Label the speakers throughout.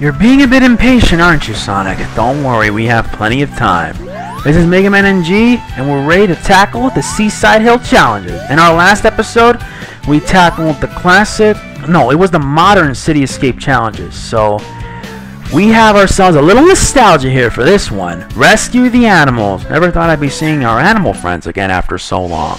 Speaker 1: You're being a bit impatient, aren't you, Sonic? Don't worry, we have plenty of time. This is Mega Man NG, and we're ready to tackle the Seaside Hill challenges. In our last episode, we tackled the classic... No, it was the modern City Escape challenges, so... We have ourselves a little nostalgia here for this one. Rescue the animals. Never thought I'd be seeing our animal friends again after so long.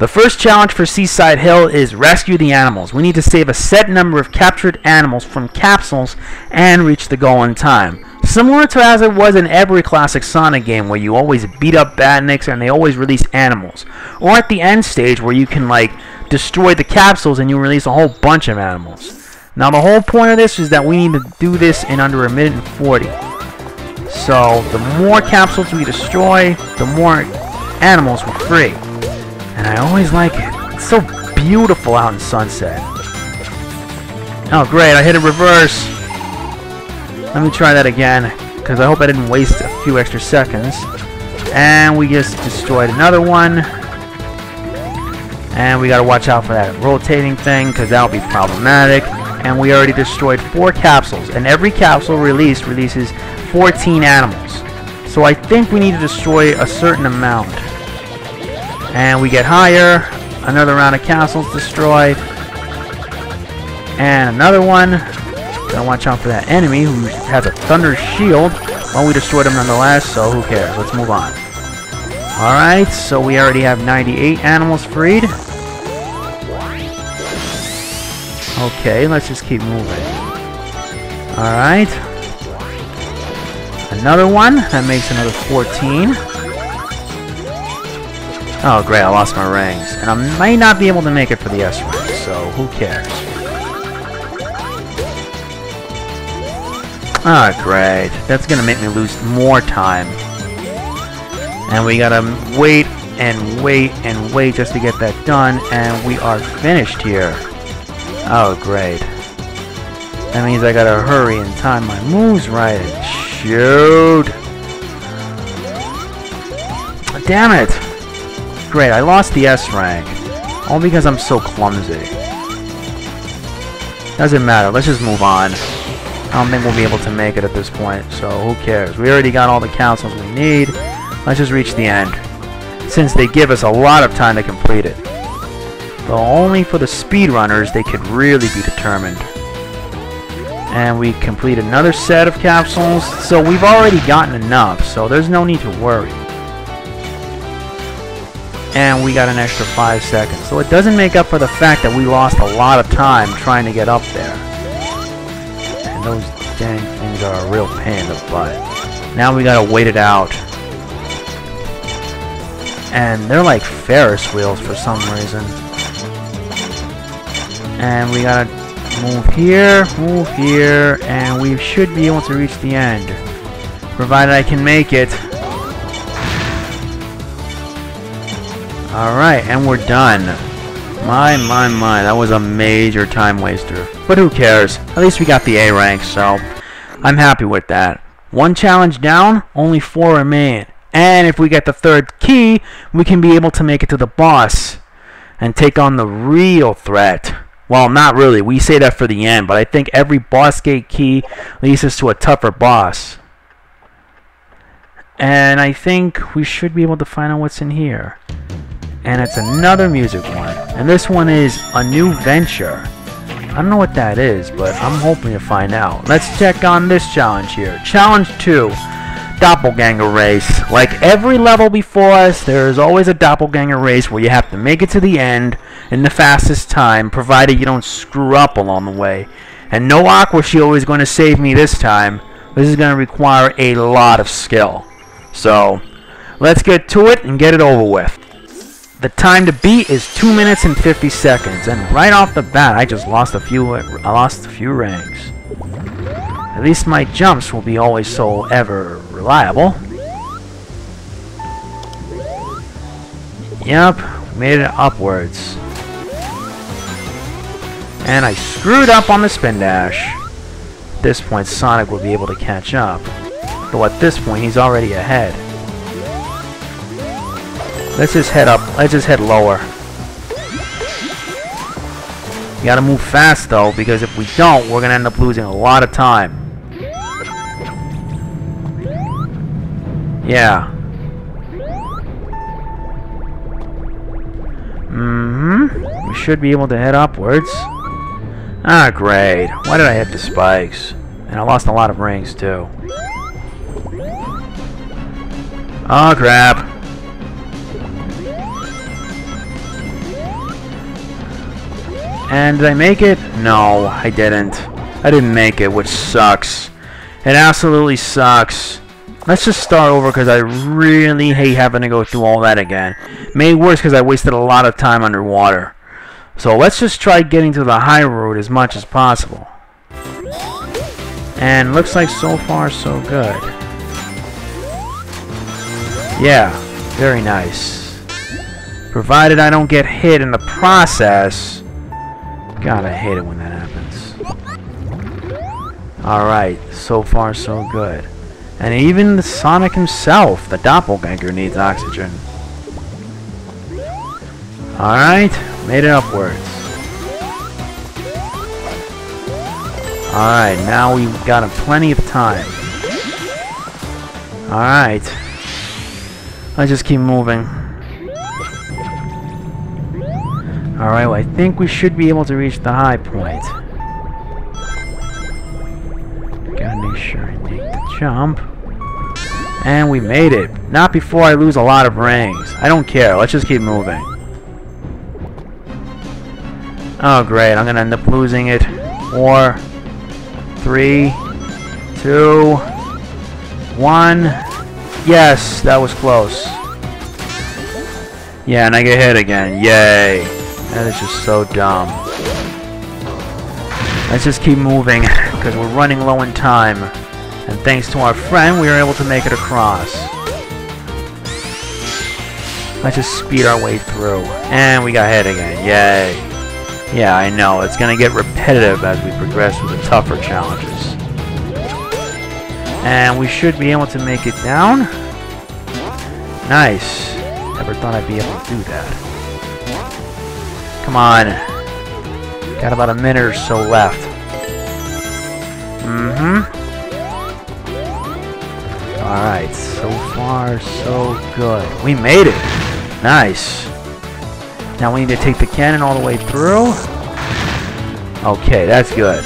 Speaker 1: The first challenge for Seaside Hill is rescue the animals. We need to save a set number of captured animals from capsules and reach the goal in time. Similar to as it was in every classic Sonic game where you always beat up badniks and they always release animals. Or at the end stage where you can like destroy the capsules and you release a whole bunch of animals. Now the whole point of this is that we need to do this in under a minute and 40. So the more capsules we destroy, the more animals we're free. And I always like it. It's so beautiful out in sunset. Oh great, I hit a reverse. Let me try that again, because I hope I didn't waste a few extra seconds. And we just destroyed another one. And we gotta watch out for that rotating thing, because that'll be problematic and we already destroyed four capsules and every capsule released releases 14 animals so I think we need to destroy a certain amount and we get higher another round of castles destroyed and another one gotta watch out for that enemy who has a thunder shield well we destroyed him nonetheless so who cares let's move on alright so we already have 98 animals freed Okay, let's just keep moving. Alright. Another one. That makes another 14. Oh, great. I lost my rings. And I may not be able to make it for the S rank, so who cares? Ah, oh, great. That's to make me lose more time. And we got to wait and wait and wait just to get that done. And we are finished here. Oh, great. That means I gotta hurry and time my moves right shoot. Damn it! Great, I lost the S rank. All because I'm so clumsy. Doesn't matter, let's just move on. I don't think we'll be able to make it at this point, so who cares? We already got all the councils we need. Let's just reach the end. Since they give us a lot of time to complete it. Though only for the speedrunners they could really be determined. And we complete another set of capsules, so we've already gotten enough, so there's no need to worry. And we got an extra 5 seconds, so it doesn't make up for the fact that we lost a lot of time trying to get up there. And those dang things are a real pain in the butt. Now we gotta wait it out. And they're like Ferris wheels for some reason. And we gotta move here, move here, and we should be able to reach the end. Provided I can make it. Alright, and we're done. My, my, my, that was a major time waster. But who cares? At least we got the A rank, so I'm happy with that. One challenge down, only four remain. And if we get the third key, we can be able to make it to the boss and take on the real threat. Well, not really. We say that for the end, but I think every boss gate key leads us to a tougher boss. And I think we should be able to find out what's in here. And it's another music one. And this one is A New Venture. I don't know what that is, but I'm hoping to find out. Let's check on this challenge here. Challenge 2. Doppelganger Race. Like every level before us, there is always a Doppelganger Race where you have to make it to the end in the fastest time, provided you don't screw up along the way. And no Aqua Shield is going to save me this time. This is going to require a lot of skill. So, let's get to it and get it over with. The time to beat is 2 minutes and 50 seconds, and right off the bat, I just lost a few I lost a few ranks. At least my jumps will be always so ever reliable. Yep, made it upwards. And I screwed up on the spin dash. At this point, Sonic will be able to catch up. Though at this point, he's already ahead. Let's just head up. Let's just head lower. You gotta move fast, though, because if we don't, we're gonna end up losing a lot of time. Yeah. Mm-hmm. We should be able to head upwards. Ah, great. Why did I hit the spikes? And I lost a lot of rings, too. Oh, crap. And did I make it? No, I didn't. I didn't make it, which sucks. It absolutely sucks. Let's just start over because I really hate having to go through all that again. Made worse because I wasted a lot of time underwater. So let's just try getting to the high road as much as possible. And looks like so far so good. Yeah, very nice. Provided I don't get hit in the process. God, I hate it when that happens. Alright, so far so good. And even the Sonic himself, the doppelganger, needs oxygen. Alright, made it upwards. Alright, now we've got plenty of time. Alright. Let's just keep moving. Alright, well, I think we should be able to reach the high point. Gotta make sure I make the jump. And we made it. Not before I lose a lot of rings. I don't care. Let's just keep moving. Oh, great. I'm going to end up losing it. Four, three, two, one. Yes, that was close. Yeah, and I get hit again. Yay. That is just so dumb. Let's just keep moving, because we're running low in time. And thanks to our friend, we were able to make it across. Let's just speed our way through. And we got hit again. Yay. Yeah, I know. It's going to get repetitive as we progress with the tougher challenges. And we should be able to make it down. Nice. Never thought I'd be able to do that. Come on. Got about a minute or so left. Mm-hmm. Alright, so far so good. We made it! Nice. Now we need to take the cannon all the way through. Okay, that's good.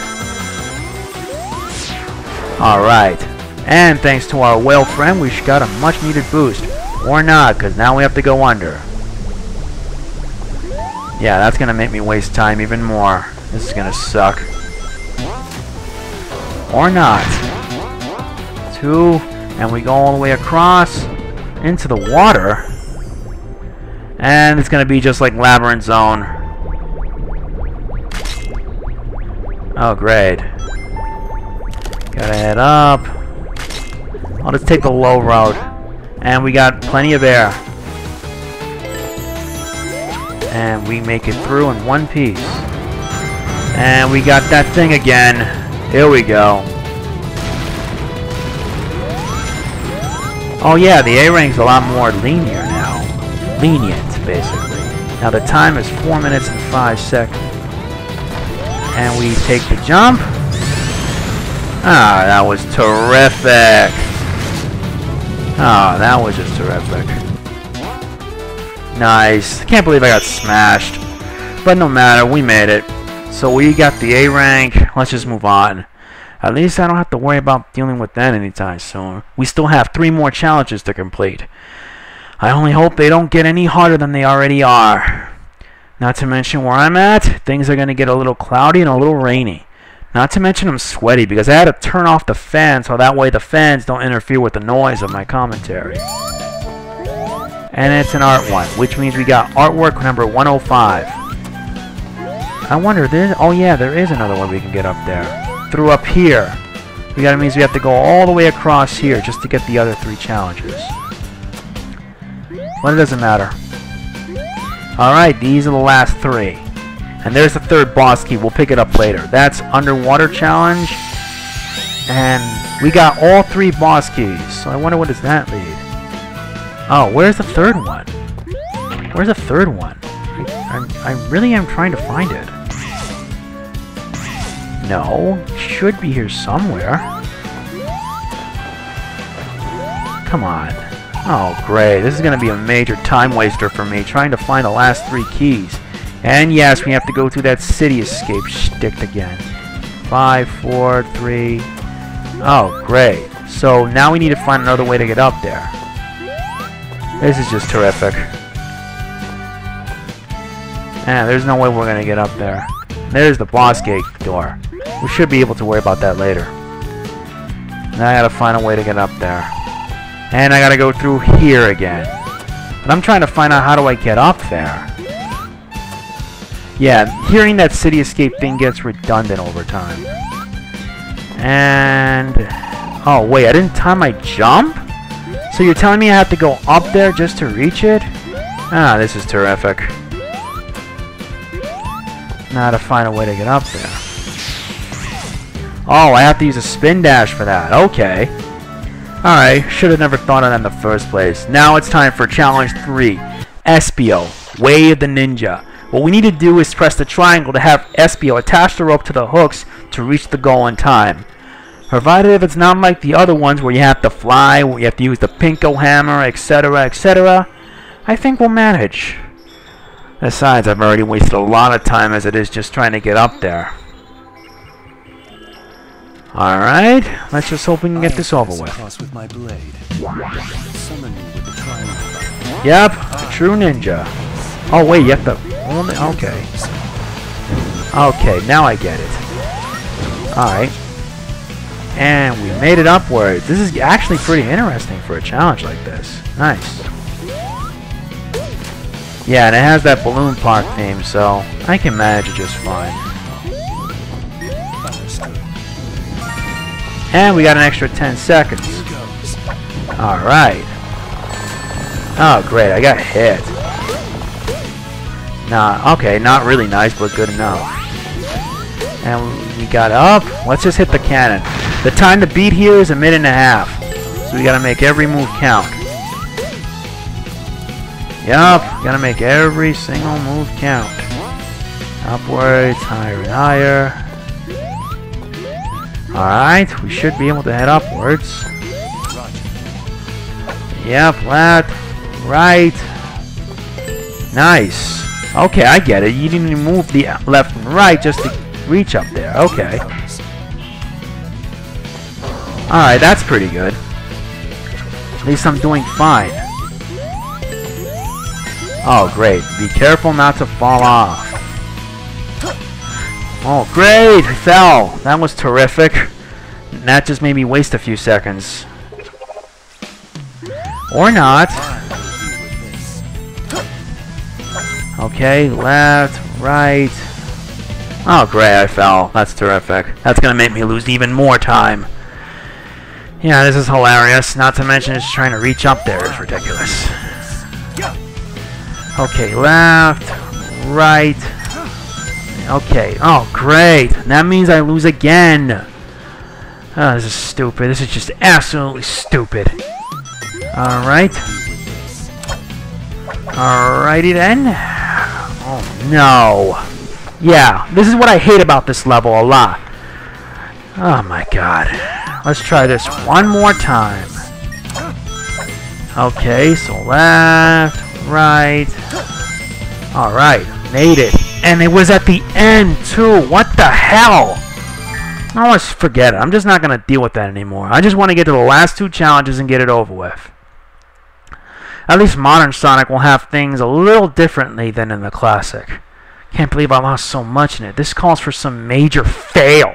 Speaker 1: Alright. And thanks to our whale friend, we got a much needed boost. Or not, because now we have to go under. Yeah, that's to make me waste time even more. This is to suck. Or not. Two, and we go all the way across into the water. And it's to be just like Labyrinth Zone. Oh, great. Gotta head up. I'll just take the low road. And we got plenty of air. And we make it through in one piece. And we got that thing again. Here we go. Oh yeah, the A-Ring's a lot more linear now. Lenient, basically. Now the time is 4 minutes and 5 seconds. And we take the jump. Ah, that was terrific. Ah, that was just terrific. Nice. Can't believe I got smashed. But no matter, we made it. So we got the A rank. Let's just move on. At least I don't have to worry about dealing with that anytime soon. We still have three more challenges to complete. I only hope they don't get any harder than they already are. Not to mention where I'm at, things are going to get a little cloudy and a little rainy. Not to mention I'm sweaty because I had to turn off the fan so that way the fans don't interfere with the noise of my commentary. And it's an art one, which means we got artwork number 105. I wonder, there, oh yeah, there is another one we can get up there through up here. We got means we have to go all the way across here just to get the other three challenges. But it doesn't matter. Alright, these are the last three. And there's the third boss key. We'll pick it up later. That's Underwater Challenge. And we got all three boss keys. So I wonder what does that lead. Oh, where's the third one? Where's the third one? I, I, I really am trying to find it. No, should be here somewhere. Come on. Oh, great. This is going to be a major time waster for me, trying to find the last three keys. And yes, we have to go through that city escape shtick again. Five, four, three. Oh, great. So now we need to find another way to get up there. This is just terrific. Yeah, there's no way we're to get up there. There's the boss gate door. We should be able to worry about that later. Now I gotta find a way to get up there. And I gotta go through here again. But I'm trying to find out how do I get up there. Yeah, hearing that city escape thing gets redundant over time. And... Oh, wait, I didn't time my jump? So you're telling me I have to go up there just to reach it? Ah, this is terrific. Now to find a way to get up there. Oh, I have to use a spin dash for that. Okay. Alright, should have never thought of that in the first place. Now it's time for challenge 3. Espio, Way of the Ninja. What we need to do is press the triangle to have Espio attach the rope to the hooks to reach the goal in time. Provided if it's not like the other ones where you have to fly, where you have to use the Piko hammer, etc., etc., I think we'll manage. Besides, I've already wasted a lot of time as it is just trying to get up there. Alright, let's just hope we can get this over with.
Speaker 2: with my blade. The.
Speaker 1: Yep, a true ninja. Oh wait, you have to only okay. Okay, now I get it. Alright. And we made it upwards. This is actually pretty interesting for a challenge like this. Nice. Yeah, and it has that balloon park theme, so I can manage it just fine. And we got an extra 10 seconds. Alright. Oh, great. I got hit. Nah, okay. Not really nice, but good enough. And we got up. Let's just hit the cannon. The time to beat here is a minute and a half. So we gotta make every move count. Yup, gotta make every single move count. Upwards, higher and higher. Alright, we should be able to head upwards. Yep, left, right. Nice. Okay, I get it. You didn't move the left and right just to reach up there. Okay. Alright, that's pretty good. At least I'm doing fine. Oh, great. Be careful not to fall off. Oh, great! I fell! That was terrific. That just made me waste a few seconds. Or not. Okay, left, right. Oh, great, I fell. That's terrific. That's gonna make me lose even more time. Yeah, this is hilarious. Not to mention just trying to reach up there is ridiculous. Okay, left, right. Okay, oh, great. That means I lose again. Oh, this is stupid. This is just absolutely stupid. Alright. Alrighty then. Oh no. Yeah, this is what I hate about this level a lot. Oh my god. Let's try this one more time. Okay, so left, right. Alright, made it. And it was at the end too. What the hell? I to forget it. I'm just not going to deal with that anymore. I just want to get to the last two challenges and get it over with. At least modern Sonic will have things a little differently than in the classic. Can't believe I lost so much in it. This calls for some major fail.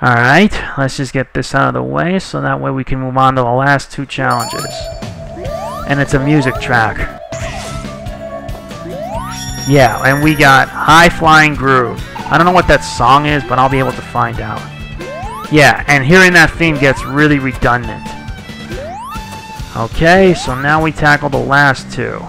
Speaker 1: Alright, let's just get this out of the way so that way we can move on to the last two challenges. And it's a music track. Yeah, and we got High Flying Groove. I don't know what that song is, but I'll be able to find out. Yeah, and hearing that theme gets really redundant. Okay, so now we tackle the last two.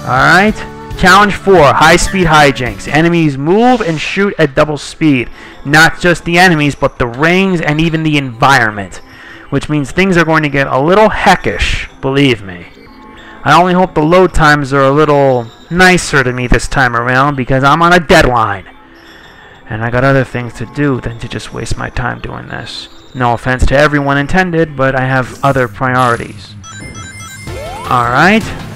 Speaker 1: Alright. Challenge 4, High Speed Hijinks. Enemies move and shoot at double speed. Not just the enemies, but the rings and even the environment. Which means things are going to get a little heckish, believe me. I only hope the load times are a little nicer to me this time around because I'm on a deadline. And I got other things to do than to just waste my time doing this. No offense to everyone intended, but I have other priorities. Alright.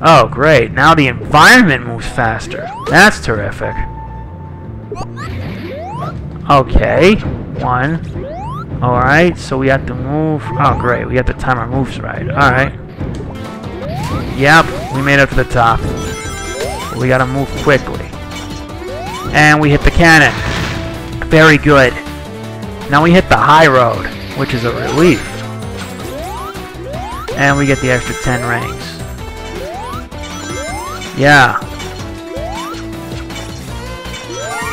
Speaker 1: Oh, great. Now the environment moves faster. That's terrific. Okay. One. Alright, so we have to move. Oh, great. We have to time our moves right. Alright. Yep, we made it to the top. We gotta move quickly. And we hit the cannon. Very good. Now we hit the high road, which is a relief. And we get the extra 10 rings. Yeah.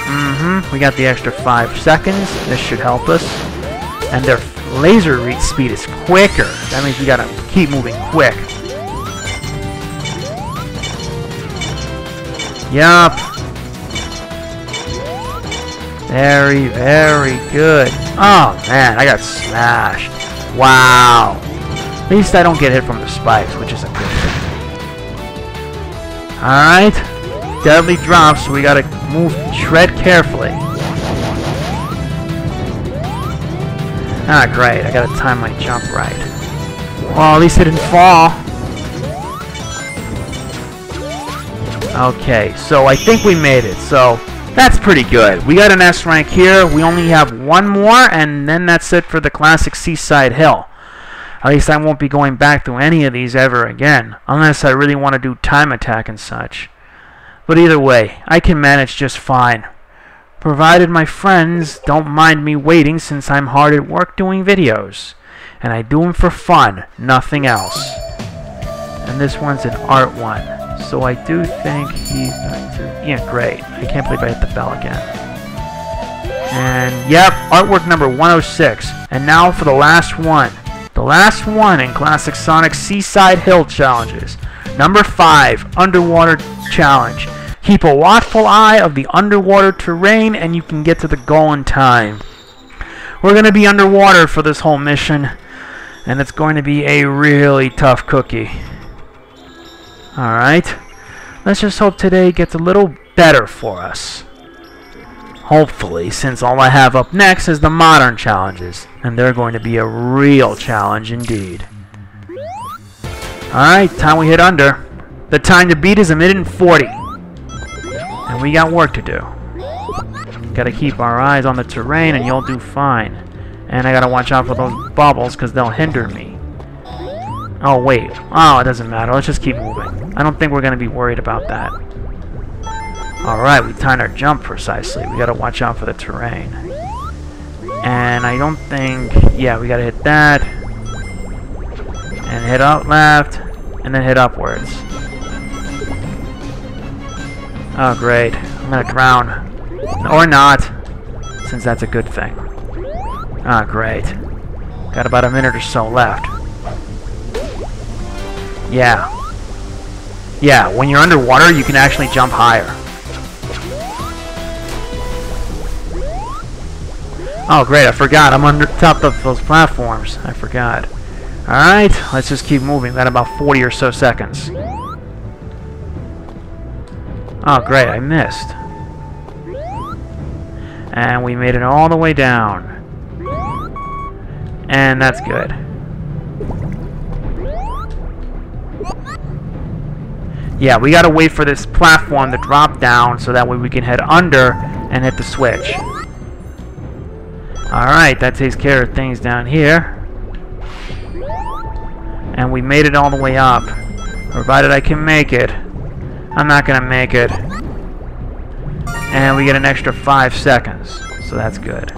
Speaker 1: Mm-hmm. We got the extra 5 seconds. This should help us. And their laser reach speed is quicker. That means we gotta keep moving quick. Yup. Very, very good. Oh, man, I got smashed. Wow. At least I don't get hit from the spikes, which is a good. Alright. Deadly drops, so we gotta move, tread carefully. Ah, great. I gotta time my jump right. Well, at least it didn't fall. Okay, so I think we made it. So that's pretty good. We got an S rank here. We only have one more, and then that's it for the classic Seaside Hill. At least I won't be going back through any of these ever again, unless I really want to do time attack and such. But either way, I can manage just fine. Provided my friends don't mind me waiting since I'm hard at work doing videos. And I do them for fun, nothing else. And this one's an art one. So I do think he's going to... Yeah, great. I can't believe I hit the bell again. And, yep, artwork number 106. And now for the last one. The last one in Classic Sonic Seaside Hill Challenges. Number 5, Underwater Challenge. Keep a watchful eye of the underwater terrain and you can get to the goal in time. We're going to be underwater for this whole mission. And it's going to be a really tough cookie. Alright. Let's just hope today gets a little better for us. Hopefully, since all I have up next is the modern challenges. And they're going to be a real challenge indeed. Alright, time we hit under. The time to beat is a minute and 40. And we got work to do. Gotta keep our eyes on the terrain and you'll do fine. And I gotta watch out for those bubbles because they'll hinder me. Oh, wait. Oh, it doesn't matter. Let's just keep moving. I don't think we're to be worried about that. Alright, we timed our jump precisely. We got to watch out for the terrain. And I don't think... Yeah, we got to hit that. And hit up left. And then hit upwards. Oh, great. I'm to drown. Or not. Since that's a good thing. Ah, oh, great. Got about a minute or so left. Yeah. Yeah, when you're underwater, you can actually jump higher. Oh, great, I forgot. I'm under top of those platforms. I forgot. Alright, let's just keep moving. Got about 40 or so seconds. Oh, great, I missed. And we made it all the way down. And that's good. Yeah, we gotta wait for this platform to drop down so that way we can head under and hit the switch. Alright, that takes care of things down here. And we made it all the way up. Provided I can make it. I'm not gonna make it. And we get an extra five seconds. So that's good.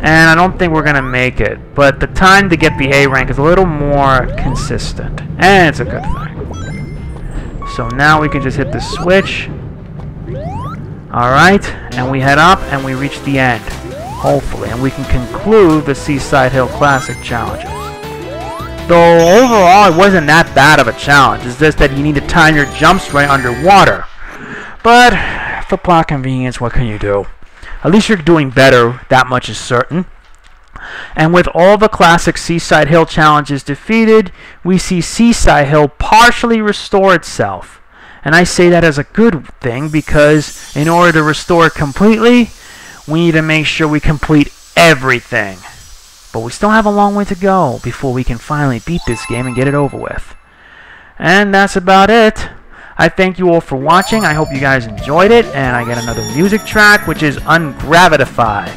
Speaker 1: And I don't think we're to make it. But the time to get the A rank is a little more consistent. And it's a good thing. So now we can just hit the switch. Alright. And we head up and we reach the end. Hopefully. And we can conclude the Seaside Hill Classic challenges. Though overall it wasn't that bad of a challenge. It's just that you need to time your jumps right underwater. But for plot convenience, what can you do? At least you're doing better, that much is certain. And with all the classic Seaside Hill challenges defeated, we see Seaside Hill partially restore itself. And I say that as a good thing because in order to restore it completely, we need to make sure we complete everything. But we still have a long way to go before we can finally beat this game and get it over with. And that's about it. I thank you all for watching. I hope you guys enjoyed it. And I get another music track, which is Ungravitify.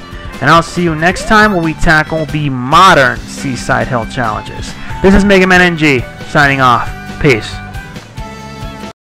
Speaker 1: And I'll see you next time where we tackle the modern Seaside Hill challenges. This is Mega Man NG, signing off. Peace.